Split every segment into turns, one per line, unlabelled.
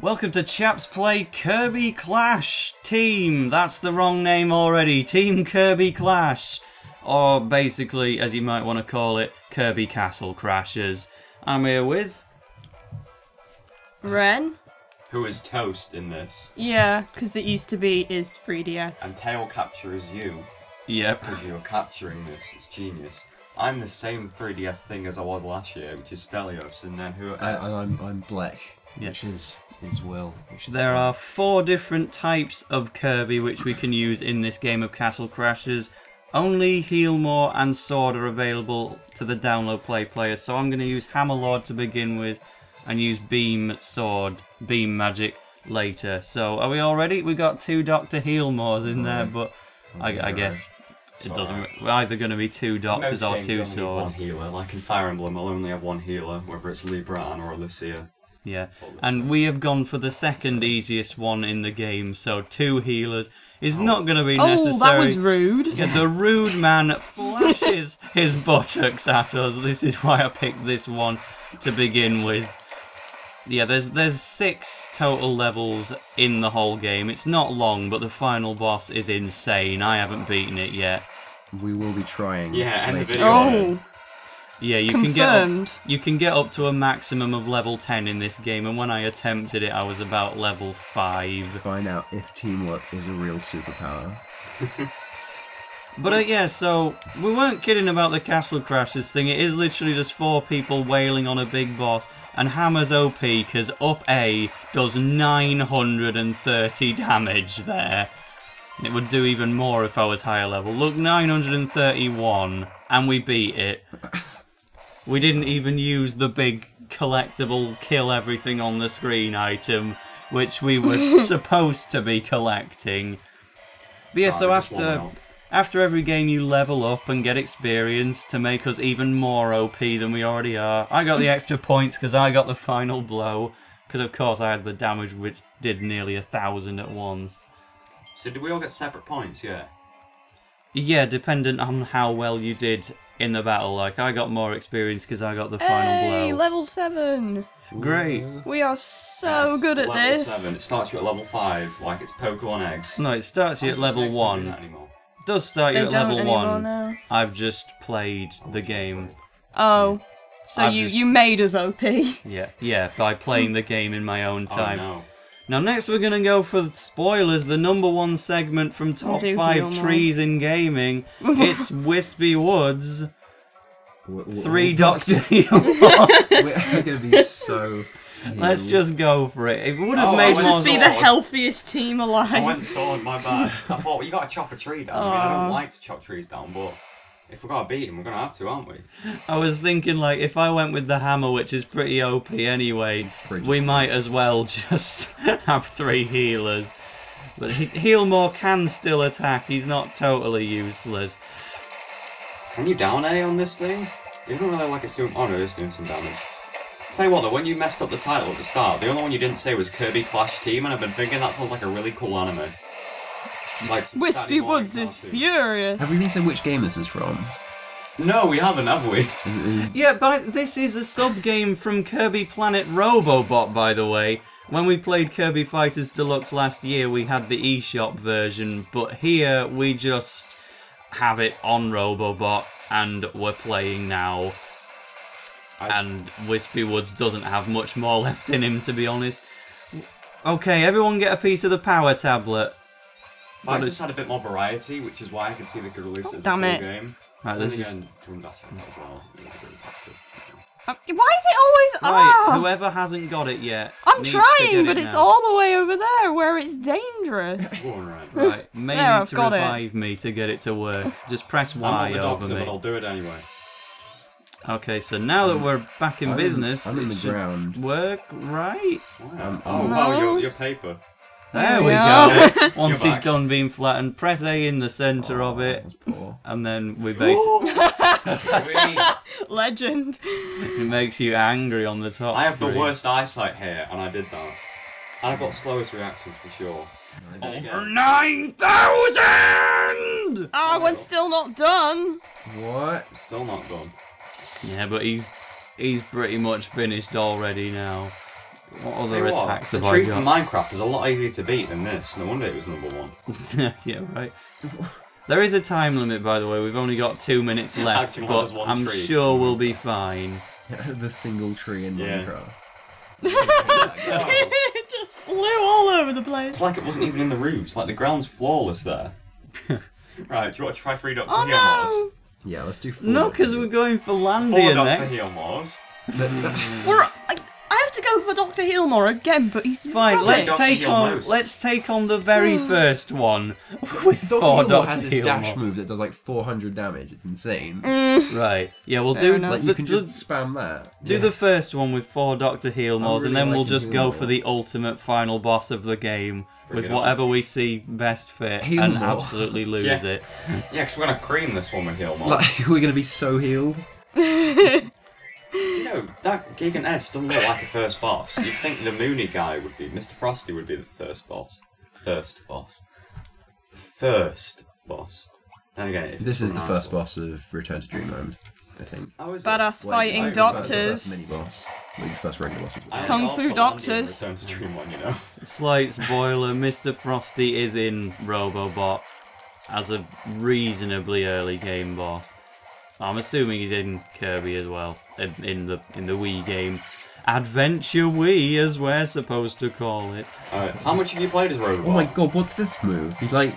Welcome to Chaps Play Kirby Clash Team. That's the wrong name already. Team Kirby Clash. Or basically, as you might want to call it, Kirby Castle Crashers. I'm here with.
Ren?
Who is Toast in this?
Yeah, because it used to be is 3DS.
And Tail Capture is you,
Yep.
because you're capturing this. It's genius. I'm the same 3DS thing as I was last year, which is Stelios, and then who?
I, and I'm I'm black,
Yeah.
which is is Will. Which is
There are four different types of Kirby which we can use in this game of Castle Crashers. Only Healmore and Sword are available to the download play players, so I'm going to use Hammerlord to begin with and use Beam Sword, Beam Magic later. So are we all ready? We got two Dr. Healmores in there, but I, I guess it doesn't. Uh, We're either going to be two Doctors
Most
or
games
two
you only need
swords.
One healer, like in Fire Emblem, I'll only have one healer, whether it's Libran or Alicia.
Yeah,
Well,
and we have gone for the second easiest one in the game, so two healers is oh. not going to be
oh,
necessary.
that was rude.
Yeah, the rude man flashes his buttocks at us. This is why I picked this one to begin with. Yeah, there's there's six total levels in the whole game. It's not long, but the final boss is insane. I haven't beaten it yet.
we will be trying.
Yeah, and the
later.
video.
Oh,
Yeah, you can get up, you can get up to a maximum of level 10 in this game, and when I attempted it, I was about level 5.
Find out if teamwork is a real superpower.
But uh, yeah, so we weren't kidding about the Castle Crashers thing. It is literally just four people wailing on a big boss, and Hammer's OP because up A does 930 damage there. It would do even more if I was higher level. Look, 931, and we beat it. We didn't even use the big collectible kill everything on the screen item, which we were supposed to be collecting. But yeah,
Oh,
so
I just want
after
out.
After every game you level up and get experience to make us even more OP than we already are. I got the extra points because I got the final blow. Because of course I had the damage which did nearly a thousand at once.
So did we all get separate points, yeah?
Yeah, dependent on how well you did in the battle. Like, I got more experience because I got the final
hey,
blow.
level 7!
Great.
We are so
That's
good at
level
this.
Level 7. It starts you at level 5, like it's Pokemon eggs.
No, it starts you at level 1 does start you
They
at level
anymore
one.
now.
I've just played the game.
Oh, so
I've
you,
just-
you made us OP.
Yeah, yeah, by playing the game in my own time.
Oh
time.
no.
Now, next we're going to go for the spoilers, the number one segment from Top
Do
5
heal more.
Trees in Gaming. it's Whispy Woods,
W- w-
3
we're-
Doctor Heal.
We're gonna be so.
Let's just go for it. It would have
Oh, I
made
was
more
just
Be the healthiest team alive.
I went sword, my bad. I thought, well, you gotta chop a tree down. I mean, I don't oh. like to chop trees down, but if we're gonna beat him, we're gonna have to, aren't we?
I was thinking, like, if I went with the hammer, which is pretty OP anyway,
Pretty
we might as well just have three healers. But he- Healmore can still attack, he's not totally useless.
Can you down A on this thing? It doesn't really like it's doing. Oh no, it's doing some damage. Tell you what though, when you messed up the title at the start, the only one you didn't say was Kirby Clash Team, and I've been thinking that sounds like a really cool anime. Like Whispy
Woods is furious.
Have we even said which game this is from?
No, we haven't, have we?
Is it- is-
Yeah, but this is a sub game from Kirby Planet Robobot, by the way. When we played Kirby Fighters Deluxe last year, we had the eShop version, but here we just have it on Robobot, and we're playing now.
I-
And Whispy Woods doesn't have much more left in him, to be honest. Okay, everyone get a piece of the power tablet. What
just
is-
had a bit more variety, which is why I can see they could release it as
Damn
a
it.
full game.
Right,
And
this
then
is
again, Drum Dash had that as well. It was a bit passive.
Uh, Why is it always
right.
ah?
Whoever hasn't got it yet,
I'm
needs to
trying,
get
but
it
it's
now.
all the way over there where it's dangerous.
Go on, right.
Right, may
There,
need
I've
to
got it.
revive me to get it to work. Just press
I'm
Y
not the
over
doctor,
me.
but I'll do it anyway.
Okay, so now that we're back in
I'm
business,
I'm in
it should
ground.
work right.
Um,
oh
um,
wow, your, your paper.
There
we
we
are.
go. Once
You're
he's done being flattened, press A in the centre of
Oh,
it, and then we basically
Legend.
it makes you angry on the top.
I have the worst eyesight here, and I did that. And I got slowest reactions for sure. Then
Over
again-
nine thousand.
Ah, we're still not done.
What?
Still not done.
Yeah, but he's he's pretty much finished already now. What
Tell
other
you what,
attacks
the
have I
tree from
got?
Minecraft is a lot easier to beat than this. No wonder it was number one.
yeah, right. There is a time limit, by the way. We've only got two minutes left,
Acting like there's
but I'm
tree.
sure we'll be fine.
the single tree in
Yeah.
Minecraft.
it just flew all over the place.
It's like it wasn't even in the roots. Like the ground's flawless there. right, do you want to try three Doctor
Oh
Healmores?
no!
Yeah, let's do four.
No, because we're going for
Four
Landia
Doctor
next.
Healmores.
We're, I, I have to go for Doctor Healmore again, but he's
Fine, let's
Doctor
take
Heal
on
most.
let's take on the very first one with four
Doctor
Doctor
has this
Heal
dash move that does like 400 damage. It's insane. Mm.
Right. Yeah, we'll
Fair
do
enough.
Like
the,
you can
the-
just spam that.
do
Yeah.
the first one with four Doctor Heal Mores,
really
and then we'll
liking
just go
Healmore.
for the ultimate final boss of the game
Bring
with
it on.
whatever we see best fit and
Healmore.
absolutely lose
Yeah.
it.
Yeah, because we're going to cream this one with Healmore.
Like we're gonna be so healed.
You know, that Gigant Edge doesn't look like a first boss. You'd think the Mooney guy would be, Mr. Frosty would be the first boss. First boss. First boss. Then again, if
This is the first boss of Return to Dreamland. I think.
one. Oh.
Badass
Wait,
fighting
wait,
doctors.
mini boss. Like the first regular boss.
Kung Fu
up to Landy in
doctors.
Return to Dream one, you know.
Slight spoiler: Mr. Frosty is in Robobot as a reasonably early game boss. I'm assuming he's in Kirby as well in in the in the Wii game. Adventure Wii, as we're supposed to call it.
Alright, how much have you played as Robot?
Oh my god, what's this move? He's like,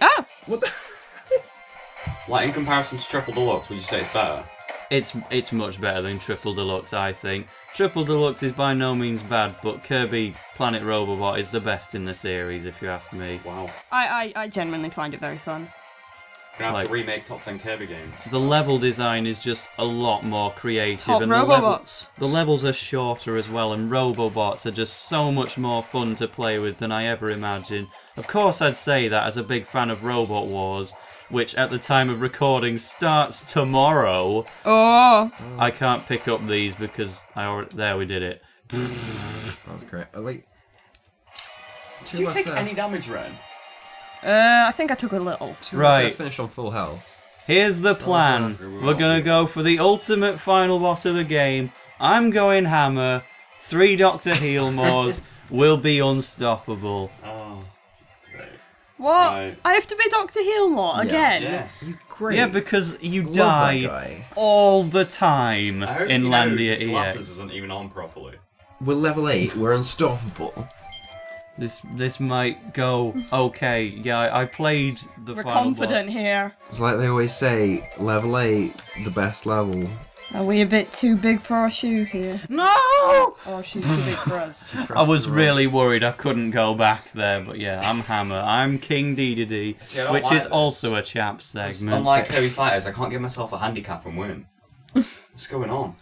Ah!
what the?
Like, in comparison to Triple Deluxe, would you say it's better?
It's it's much better than Triple Deluxe, I think. Triple Deluxe is by no means bad, but Kirby Planet Robobot is the best in the series, if you ask me.
Wow.
I, I, I genuinely find it very fun.
Gonna have
Like-
to remake top 10 Kirby games.
The level design is just a lot more creative,
Top
and the, level, the levels are shorter as well, and Robobots are just so much more fun to play with than I ever imagined. Of course, I'd say that as a big fan of Robot Wars, which at the time of recording starts tomorrow.
Oh!
I can't pick up these because I already, there we did it.
That was great. Elite. like.
Did you take any damage, Ren?
Uh, I think I took a little.
Right.
Right. Finished on full health.
Here's the plan.
we
We're gonna go for the ultimate final boss of the game. I'm going hammer. Three Doctor Healmores will be unstoppable.
Oh. Great.
What?
Right.
I have to be Doctor Healmore
Yeah.
again?
Yes.
He's great.
Yeah, because you
Love
die all the time
I hope
in
he knows
Landia
his glasses isn't even on properly.
We're level eight. We're unstoppable.
This this might go okay. Yeah, I, I played the
We're
final
confident here.
It's like they always say, level eight, the best level.
Are we a bit too big for our shoes here?
No!
Oh, she's too big for us.
I was really worried I couldn't go back there, but yeah, I'm Hammer. I'm King Dedede,
See, I don't
which
like
is
this.
also a chap segment.
Unlike Kirby Fighters, I can't give myself a handicap and win. What's going on?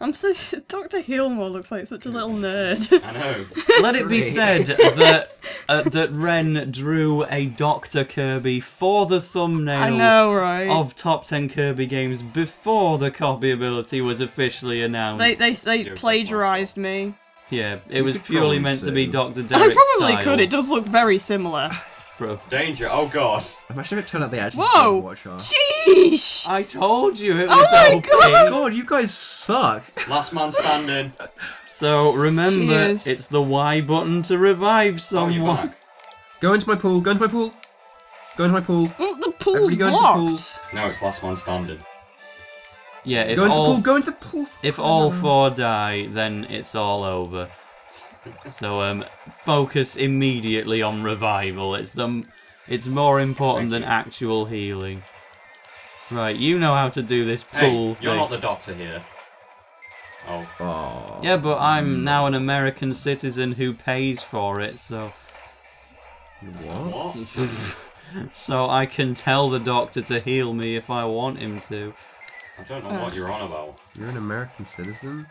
I'm so Doctor Healmore looks like such a little nerd.
I know.
Let it be said that uh, that Ren drew a Dr. Kirby for the thumbnail
I know, right?
of top 10 Kirby games before the copyability was officially announced.
They they they
Joseph
plagiarized me.
yeah, it was purely
probably
meant to be
sue.
Dr.
I
Derek
probably could. It does look very similar.
Bro,
Danger, oh god.
Imagine if it turned out they actually
Whoa!
did watch our.
Sheesh!
I told you it was
Oh
was
my
OP.
God!
God, you guys suck.
Last man standing.
So remember,
Cheers.
it's the Y button to revive
Oh,
someone.
back.
Go into my pool. Go into my pool. Go into my pool.
Mm, the pool's
Everybody go into the pool.
blocked.
No, it's last man standing.
yeah, if
Go into the
all
pool. Go into the pool.
if all four die, then it's all over. So um, focus immediately on revival. It's the it's more important than
you.
actual healing. Right, you know how to do this
Hey,
pool
you're
thing.
not the doctor here. Oh.
Oh.
Yeah, but I'm now an American citizen who pays for it, so
What?
What?
so I can tell the doctor to heal me if I want him to.
I don't know what you're on about.
You're an American citizen.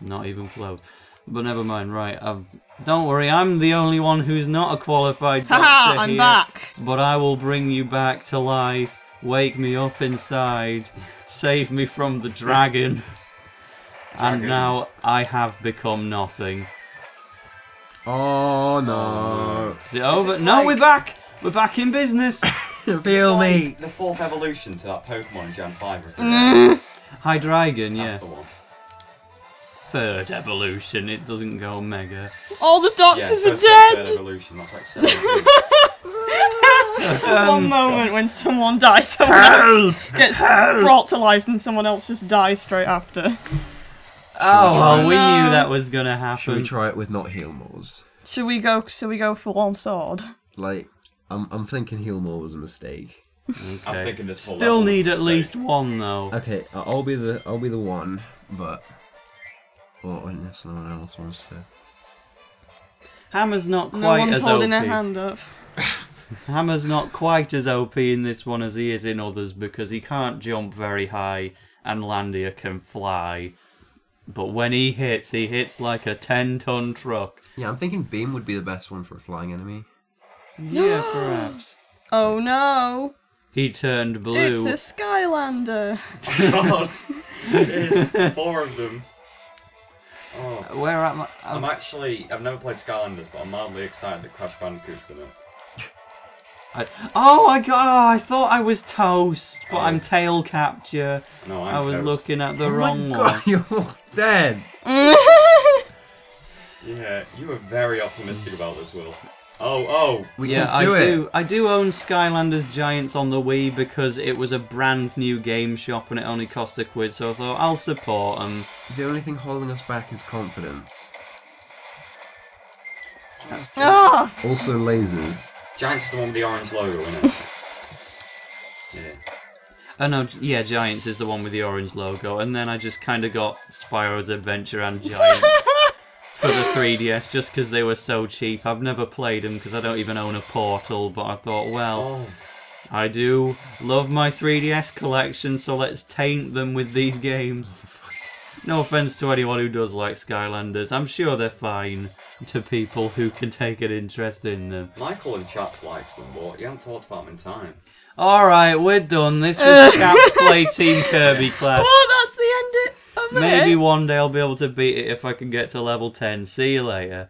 Not even close. But never mind. Right, I've, don't worry. I'm the only one who's not a qualified doctor
Haha, I'm
here.
back.
But I will bring you back to life. Wake me up inside. Save me from the dragon. and now I have become nothing.
Oh no.
Is it over?
is
no,
like-
we're back. We're back in business.
Feel
It's
me.
The fourth evolution to that Pokemon Gen 5 review.
Mm.
Hydreigon,
That's
yeah.
the one.
Third evolution. It doesn't go mega.
All the
Yeah,
doctors
first
are
and third
dead.
evolution. That's like seven.
One moment when someone dies, someone else gets brought to life, and someone else just dies straight after.
Oh, well, we knew that was gonna happen.
Should we try it with not heal mores?
Should we go? Should we go full on sword?
Like, I'm, I'm thinking heal more was a mistake.
Okay.
I'm thinking this whole
Still need at least one though.
Okay, I'll be the I'll be the one, but well, unless no one else wants to.
Hammer's not
No
quite
one's
as
holding
OP.
their hand up.
Hammer's not quite as OP in this one as he is in others because he can't jump very high and Landia can fly. But when he hits, he hits like a 10 ton truck.
Yeah, I'm thinking beam would be the best one for a flying enemy.
Yeah, perhaps.
Oh no!
He turned blue.
It's a Skylander.
God, it's four of them. Oh,
Where am I?
I'm actually. I've never played Skylanders, but I'm mildly excited that Crash Bandicoot's in it.
I- oh, I got. Oh, I thought I was toast, but I'm tail capture.
No, I'm
I was
toast.
looking at the
oh
wrong
my
one.
god, you're dead.
Yeah, you were very optimistic about this, Will. Oh, oh,
We
yeah,
can do
I
it.
do. I do own Skylanders Giants on the Wii because it was a brand new game shop and it only cost a quid. So I thought I'll support them.
The only thing holding us back is confidence.
Ah!
Also lasers.
Giant's the one with the orange logo, isn't it? yeah.
Oh no, yeah, Giants is the one with the orange logo, and then I just kind of got Spyro's Adventure and Giants for the 3DS just because they were so cheap. I've never played them because I don't even own a Portal, but I thought, well,
Oh,
I do love my 3DS collection, so let's taint them with these games. Oh, no offense to anyone who does like Skylanders, I'm sure they're fine to people who can take an interest in them.
Michael and Chaps likes them, but you haven't talked about them in time.
Alright, we're done. This was Chaps Play Team Kirby Clash.
Oh, that's the end of it.
Maybe one day I'll be able to beat it if I can get to level 10. See you later.